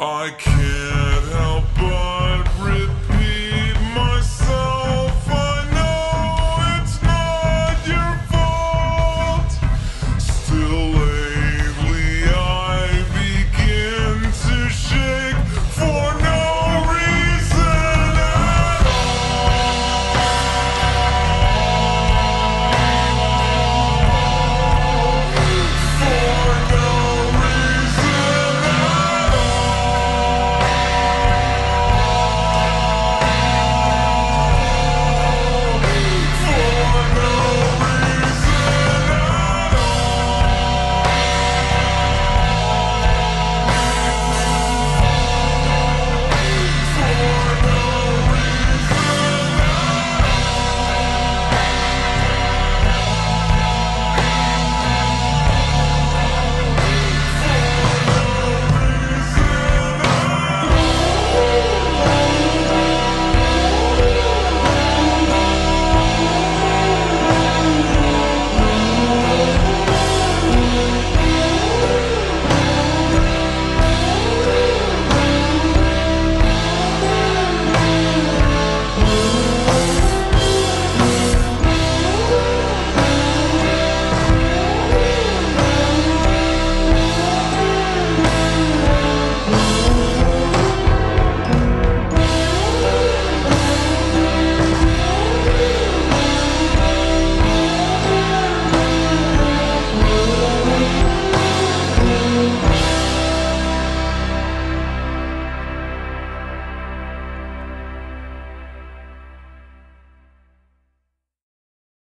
I can't.